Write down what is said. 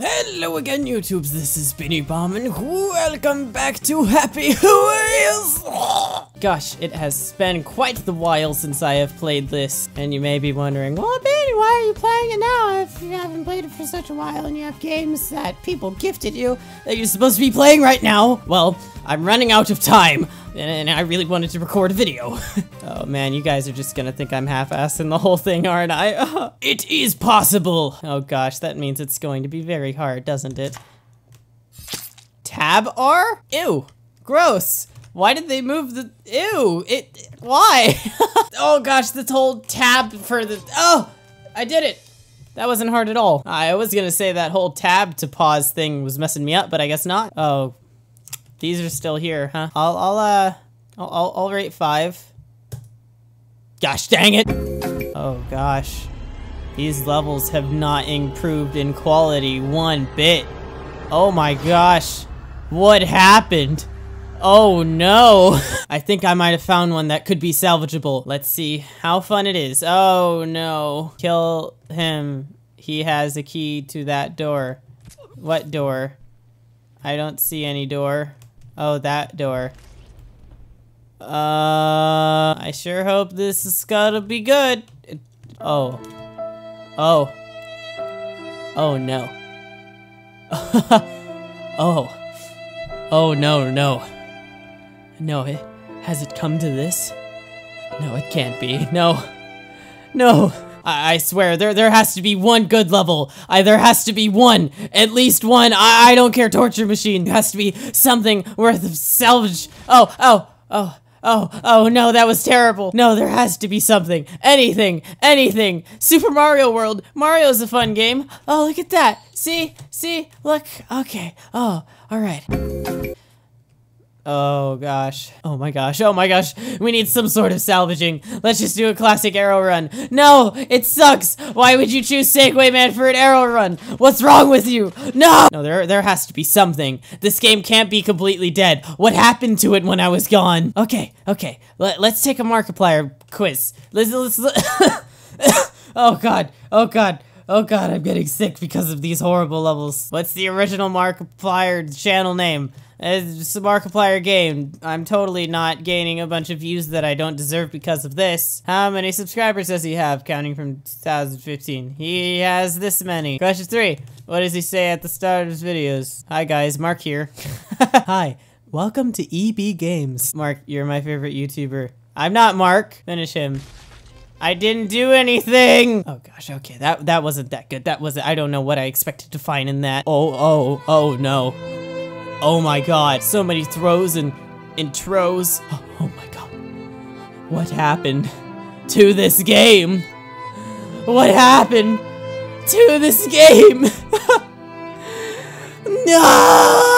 Hello again, YouTubes. This is Beenie Bomb, and welcome back to Happy Wheels. Gosh, it has been quite the while since I have played this, and you may be wondering, well, Beenie, why are you playing it now if you haven't played it for such a while and you have games that people gifted you that you're supposed to be playing right now? Well, I'm running out of time, and, I really wanted to record a video. oh man, you guys are just gonna think I'm half-assing the whole thing, aren't I? it is possible. Oh gosh, that means it's going to be very hard, doesn't it? Tab R? Ew, gross. Why did they move the, ew, it, why? oh gosh, this whole tab for the, oh, I did it. That wasn't hard at all. I was gonna say that whole tab to pause thing was messing me up, but I guess not. Oh, these are still here, huh? I'll, I'll, uh, I'll, I'll, rate five. Gosh dang it! Oh gosh. These levels have not improved in quality one bit. Oh my gosh. What happened? Oh no! I think I might have found one that could be salvageable. Let's see how fun it is. Oh no. Kill him. He has a key to that door. What door? I don't see any door. Oh, that door. Uh, I sure hope this is gonna be good. It, oh. Oh. Oh no. oh. Oh no, no. No, it, has it come to this? No, it can't be. No. No. I, I swear, there there has to be one good level. I, there has to be one. At least one. I, I don't care, torture machine. There has to be something worth of salvage. Oh, oh, oh. Oh, oh no, that was terrible. No, there has to be something. Anything, anything. Super Mario World. Mario's a fun game. Oh, look at that. See, see, look. Okay. Oh, all right. Oh gosh. Oh my gosh. Oh my gosh. We need some sort of salvaging. Let's just do a classic arrow run. No, it sucks. Why would you choose Segway Man for an arrow run? What's wrong with you? No. No, there there has to be something. This game can't be completely dead. What happened to it when I was gone? Okay, okay. Let, let's take a Markiplier quiz. Let's let's. oh god. Oh god. Oh god, I'm getting sick because of these horrible levels. What's the original Markiplier channel name? It's Markiplier game. I'm totally not gaining a bunch of views that I don't deserve because of this. How many subscribers does he have, counting from 2015? He has this many. Question three. What does he say at the start of his videos? Hi guys, Mark here. Hi, welcome to EB Games. Mark, you're my favorite YouTuber. I'm not Mark. Finish him. I didn't do anything. Oh gosh, okay, that that wasn't that good. That wasn't, I don't know what I expected to find in that. Oh, oh, oh no. Oh my god, so many throws and intros. Oh, oh my god. What happened to this game? What happened to this game? no!